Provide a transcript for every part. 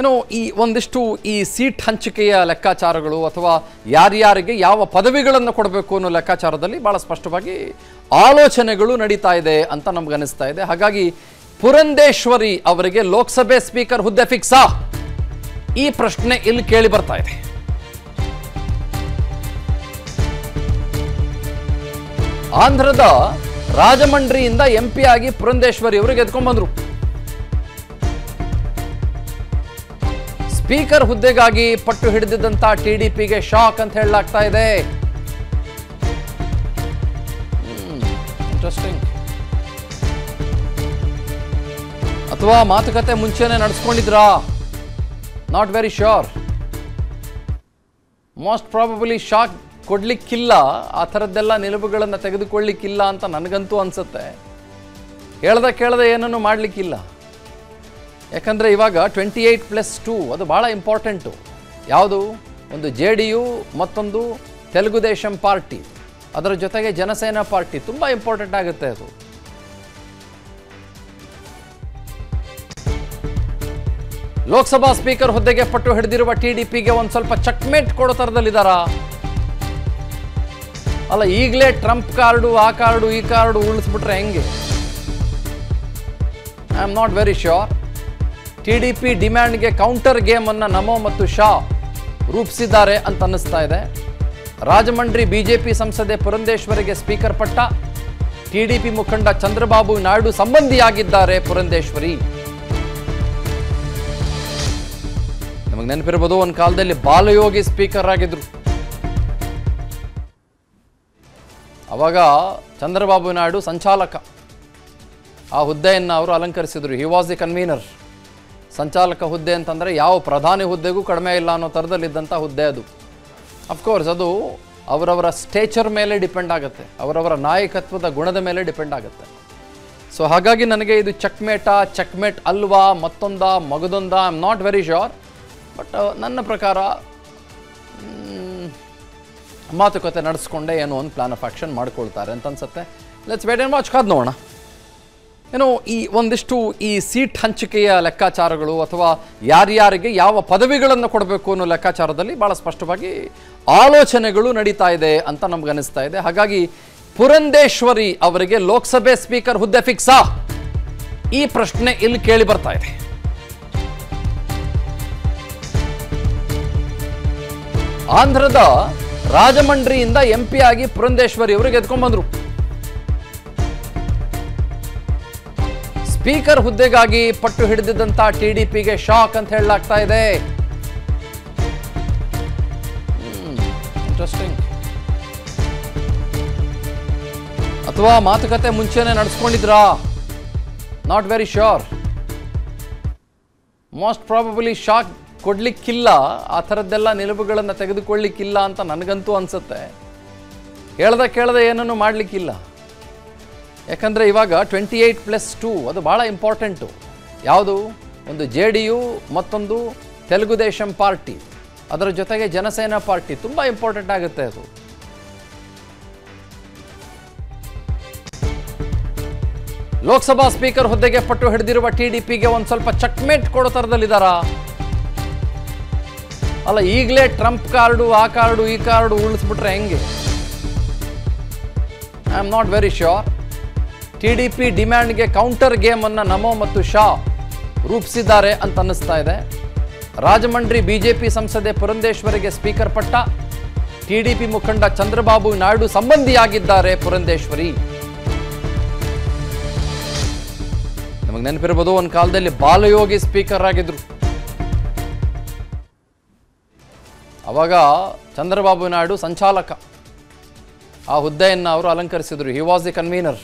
ಏನು ಈ ಒಂದಿಷ್ಟು ಈ ಸೀಟ್ ಹಂಚಿಕೆಯ ಲೆಕ್ಕಾಚಾರಗಳು ಅಥವಾ ಯಾರ್ಯಾರಿಗೆ ಯಾವ ಪದವಿಗಳನ್ನು ಕೊಡಬೇಕು ಅನ್ನೋ ಲೆಕ್ಕಾಚಾರದಲ್ಲಿ ಭಾಳ ಸ್ಪಷ್ಟವಾಗಿ ಆಲೋಚನೆಗಳು ನಡೀತಾ ಇದೆ ಅಂತ ನಮ್ಗೆ ಅನಿಸ್ತಾ ಇದೆ. ಹಾಗಾಗಿ ಪುರಂದೇಶ್ವರಿ ಅವರಿಗೆ ಲೋಕಸಭೆ ಸ್ಪೀಕರ್ ಹುದ್ದೆ ಫಿಕ್ಸಾ ಈ ಪ್ರಶ್ನೆ ಇಲ್ಲಿ ಕೇಳಿ ಬರ್ತಾ ಇದೆ. ಆಂಧ್ರದ ರಾಜಮಂಡ್ರಿಯಿಂದ ಎಂ ಪಿ ಆಗಿ ಪುರಂದೇಶ್ವರಿ ಅವರು ಗೆದ್ಕೊಂಡ್ಬಂದ್ರು. ಸ್ಪೀಕರ್ ಹುದ್ದೆಗಾಗಿ ಪಟ್ಟು ಹಿಡಿದಿದ್ದಂತ ಟಿಡಿಪಿಗೆ ಶಾಕ್ ಅಂತ ಹೇಳಲಾಗ್ತಾ ಇದೆ. ಅಥವಾ ಮಾತುಕತೆ ಮುಂಚೆನೆ ನಡೆಸ್ಕೊಂಡಿದ್ರಾ? Not very sure most probably shock ಕೊಡ್ಲಿಕ್ಕಿಲ್ಲ, ಆ ಥರದ್ದೆಲ್ಲ ನಿಲುವುಗಳನ್ನು ತೆಗೆದುಕೊಳ್ಳಿಕ್ಕಿಲ್ಲ ಅಂತ ನನಗಂತೂ ಅನಿಸುತ್ತೆ. ಹೇಳ್ದೆ ಕೇಳದೆ ಏನನ್ನು ಮಾಡಲಿಕ್ಕಿಲ್ಲ. ಯಾಕಂದರೆ ಇವಾಗ ಟ್ವೆಂಟಿ ಏಯ್ಟ್ ಪ್ಲಸ್ ಟೂ ಅದು ಭಾಳ ಇಂಪಾರ್ಟೆಂಟು ಯಾವುದು? ಒಂದು ಜೆ ಡಿ ಯು, ಮತ್ತೊಂದು ತೆಲುಗು ದೇಶಂ ಪಾರ್ಟಿ. ಅದರ ಜೊತೆಗೆ ಜನಸೇನಾ ಪಾರ್ಟಿ. ತುಂಬ ಇಂಪಾರ್ಟೆಂಟ್ ಆಗುತ್ತೆ ಅದು. ಲೋಕಸಭಾ ಸ್ಪೀಕರ್ ಹುದ್ದೆಗೆ ಪಟ್ಟು ಹಿಡಿದಿರುವ ಟಿಡಿಪಿಗೆ ಒಂದು ಸ್ವಲ್ಪ ಚಕ್ಮೇಟ್ ಕೊಡೋ ಥರದಲ್ಲಿದ್ದಾರಾ ಅಲ್ಲ, ಈಗಲೇ ಟ್ರಂಪ್ ಕಾರ್ಡು, ಆ ಕಾರ್ಡು, ಈ ಕಾರ್ಡು ಉಳಿಸ್ಬಿಟ್ರೆ ಹೆಂಗೆ? I am not very sure T D P ಡಿಮ್ಯಾಂಡ್ಗೆ counter game ಅನ್ನು ನಮೋ ಮತ್ತು ಶಾ ರೂಪಿಸಿದ್ದಾರೆ ಅಂತ ಅನ್ನಿಸ್ತಾ ಇದೆ. ರಾಜಮಂಡ್ರಿ ಬಿಜೆಪಿ ಸಂಸದೆ ಪುರಂದೇಶ್ವರಿಗೆ ಸ್ಪೀಕರ್ ಪಟ್ಟ ಟಿಡಿಪಿ ಮುಖಂಡ ಚಂದ್ರಬಾಬು ನಾಯ್ಡು ಸಂಬಂಧಿಯಾಗಿದ್ದಾರೆ ಪುರಂದೇಶ್ವರಿ. ನಮಗೆ ನೆನಪಿರಬಹುದು ಒಂದು ಕಾಲದಲ್ಲಿ ಬಾಲಯೋಗಿ ಸ್ಪೀಕರ್ ಆಗಿದ್ರು. ಅವಾಗ ಚಂದ್ರಬಾಬು ನಾಯ್ಡು ಸಂಚಾಲಕ. ಆ ಹುದ್ದೆಯನ್ನು ಅವರು ಅಲಂಕರಿಸಿದ್ರು. ಹಿ ವಾಸ್ ದಿ ಕನ್ವೀನರ್ ಸಂಚಾಲಕ ಹುದ್ದೆ ಅಂತಂದರೆ ಯಾವ ಪ್ರಧಾನಿ ಹುದ್ದೆಗೂ ಕಡಿಮೆ ಇಲ್ಲ ಅನ್ನೋ ಥರದಲ್ಲಿದ್ದಂಥ ಹುದ್ದೆ ಅದು. ಅಫ್ಕೋರ್ಸ್ ಅದು ಅವರವರ ಸ್ಟೇಚರ್ ಮೇಲೆ ಡಿಪೆಂಡ್ ಆಗುತ್ತೆ. ಅವರವರ ನಾಯಕತ್ವದ ಗುಣದ ಮೇಲೆ ಡಿಪೆಂಡ್ ಆಗುತ್ತೆ. ಸೊ ಹಾಗಾಗಿ ನನಗೆ ಇದು ಚಕ್ಮೇಟ ಚಕ್ಮೇಟ್ ಅಲ್ವಾ, ಮತ್ತೊಂದ, ಮಗದೊಂದ I am not very sure but ನನ್ನ ಪ್ರಕಾರ ಮಾತುಕತೆ ನಡೆಸ್ಕೊಂಡೇ ಏನೋ ಒಂದು ಪ್ಲಾನ್ ಆಫ್ ಆ್ಯಕ್ಷನ್ ಮಾಡ್ಕೊಳ್ತಾರೆ ಅಂತ ಅನ್ಸುತ್ತೆ. ಲೆಟ್ಸ್ ವೇಟ್ ಆ್ಯಂಡ್ ವಾಚ್ ಕಾದ್ ನೋಡೋಣ. ಏನು ಈ ಒಂದಿಷ್ಟು ಈ ಸೀಟ್ ಹಂಚಿಕೆಯ ಲೆಕ್ಕಾಚಾರಗಳು ಅಥವಾ ಯಾರ್ಯಾರಿಗೆ ಯಾವ ಪದವಿಗಳನ್ನು ಕೊಡಬೇಕು ಅನ್ನೋ ಲೆಕ್ಕಾಚಾರದಲ್ಲಿ ಭಾಳ ಸ್ಪಷ್ಟವಾಗಿ ಆಲೋಚನೆಗಳು ನಡೀತಾ ಇದೆ ಅಂತ ನಮ್ಗೆ ಅನಿಸ್ತಾ ಇದೆ. ಹಾಗಾಗಿ ಪುರಂದೇಶ್ವರಿ ಅವರಿಗೆ ಲೋಕಸಭೆ ಸ್ಪೀಕರ್ ಹುದ್ದೆ ಫಿಕ್ಸಾ ಈ ಪ್ರಶ್ನೆ ಇಲ್ಲಿ ಕೇಳಿ ಬರ್ತಾ ಇದೆ. ಆಂಧ್ರದ ರಾಜಮಂಡ್ರಿಯಿಂದ ಎಂ ಪಿ ಆಗಿ ಪುರಂದೇಶ್ವರಿ ಅವರು ಗೆದ್ಕೊಂಡ್ಬಂದ್ರು. ಸ್ಪೀಕರ್ ಹುದ್ದೆಗಾಗಿ ಪಟ್ಟು ಹಿಡಿದಿದ್ದಂತ ಟಿಡಿಪಿಗೆ ಶಾಕ್ ಅಂತ ಹೇಳಲಾಗ್ತಾ ಇದೆ. ಇಂಟ್ರೆಸ್ಟಿಂಗ್ ಅಥವಾ ಮಾತುಕತೆ ಮುಂಚೆನೆ ನಡೆಸ್ಕೊಂಡಿದ್ರಾ? Not very sure most probably shock ಕೊಡ್ಲಿಕ್ಕಿಲ್ಲ, ಆ ಥರದ್ದೆಲ್ಲ ನಿಲುವುಗಳನ್ನು ತೆಗೆದುಕೊಳ್ಳಿಕ್ಕಿಲ್ಲ ಅಂತ ನನಗಂತೂ ಅನಿಸುತ್ತೆ. ಹೇಳ್ದ ಕೇಳದೆ ಏನನ್ನು ಮಾಡಲಿಕ್ಕಿಲ್ಲ. ಯಾಕಂದರೆ ಇವಾಗ ಟ್ವೆಂಟಿ ಏಯ್ಟ್ ಪ್ಲಸ್ ಟೂ ಅದು ಭಾಳ ಇಂಪಾರ್ಟೆಂಟು ಯಾವುದು? ಒಂದು ಜೆ ಡಿ ಯು, ಮತ್ತೊಂದು ತೆಲುಗು ದೇಶಂ ಪಾರ್ಟಿ. ಅದರ ಜೊತೆಗೆ ಜನಸೇನಾ ಪಾರ್ಟಿ ತುಂಬ ಇಂಪಾರ್ಟೆಂಟ್ ಆಗುತ್ತೆ ಅದು. ಲೋಕಸಭಾ ಸ್ಪೀಕರ್ ಹುದ್ದೆಗೆ ಪಟ್ಟು ಹಿಡಿದಿರುವ ಟಿಡಿಪಿಗೆ ಒಂದು ಸ್ವಲ್ಪ ಚಕ್ಮೇಟ್ ಕೊಡೋ ಥರದಲ್ಲಿದ್ದಾರಾ ಅಲ್ಲ, ಈಗಲೇ ಟ್ರಂಪ್ ಕಾರ್ಡು, ಆ ಕಾರ್ಡು, ಈ ಕಾರ್ಡು ಉಳಿಸ್ಬಿಟ್ರೆ ಹೆಂಗೆ? I am not very sure T D P ಡಿಮ್ಯಾಂಡ್ಗೆ counter game ಅನ್ನ ನಮೋ ಮತ್ತು ಶಾ ರೂಪಿಸಿದ್ದಾರೆ ಅಂತ ಅನ್ನಿಸ್ತಾ ಇದೆ. ರಾಜಮಂಡ್ರಿ ಬಿಜೆಪಿ ಸಂಸದೆ ಪುರಂದೇಶ್ವರಿಗೆ ಸ್ಪೀಕರ್ ಪಟ್ಟ. ಟಿಡಿಪಿ ಮುಖಂಡ ಚಂದ್ರಬಾಬು ನಾಯ್ಡು ಸಂಬಂಧಿಯಾಗಿದ್ದಾರೆ ಪುರಂದೇಶ್ವರಿ. ನಮಗೆ ನೆನಪಿರಬಹುದು ಒಂದು ಕಾಲದಲ್ಲಿ ಬಾಲಯೋಗಿ ಸ್ಪೀಕರ್ ಆಗಿದ್ರು. ಅವಾಗ ಚಂದ್ರಬಾಬು ನಾಯ್ಡು ಸಂಚಾಲಕ. ಆ ಹುದ್ದೆಯನ್ನು ಅವರು ಅಲಂಕರಿಸಿದ್ರು. ಹಿ ವಾಸ್ ದಿ ಕನ್ವೀನರ್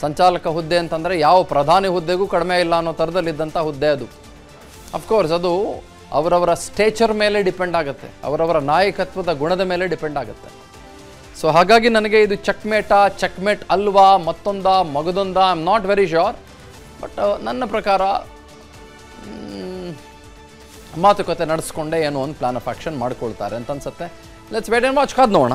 ಸಂಚಾಲಕ ಹುದ್ದೆ ಅಂತಂದರೆ ಯಾವ ಪ್ರಧಾನಿ ಹುದ್ದೆಗೂ ಕಡಿಮೆ ಇಲ್ಲ ಅನ್ನೋ ಥರದಲ್ಲಿದ್ದಂಥ ಹುದ್ದೆ ಅದು. ಅಫ್ಕೋರ್ಸ್ ಅದು ಅವರವರ ಸ್ಟೇಚರ್ ಮೇಲೆ ಡಿಪೆಂಡ್ ಆಗುತ್ತೆ. ಅವರವರ ನಾಯಕತ್ವದ ಗುಣದ ಮೇಲೆ ಡಿಪೆಂಡ್ ಆಗುತ್ತೆ. ಸೊ ಹಾಗಾಗಿ ನನಗೆ ಇದು ಚೆಕ್ಮೇಟ ಚೆಕ್ಮೇಟ್ ಅಲ್ವಾ, ಮತ್ತೊಂದ, ಮಗದೊಂದ I am not very sure but ನನ್ನ ಪ್ರಕಾರ ಮಾತುಕತೆ ನಡೆಸ್ಕೊಂಡೆ ಏನೋ ಒಂದು ಪ್ಲಾನ್ ಆಫ್ ಆ್ಯಕ್ಷನ್ ಮಾಡ್ಕೊಳ್ತಾರೆ ಅಂತ ಅನ್ಸುತ್ತೆ. ಲೆಟ್ಸ್ ವೇಟ್ ಆ್ಯಂಡ್ ವಾಚ್ ಕಾದ್ ನೋಡೋಣ.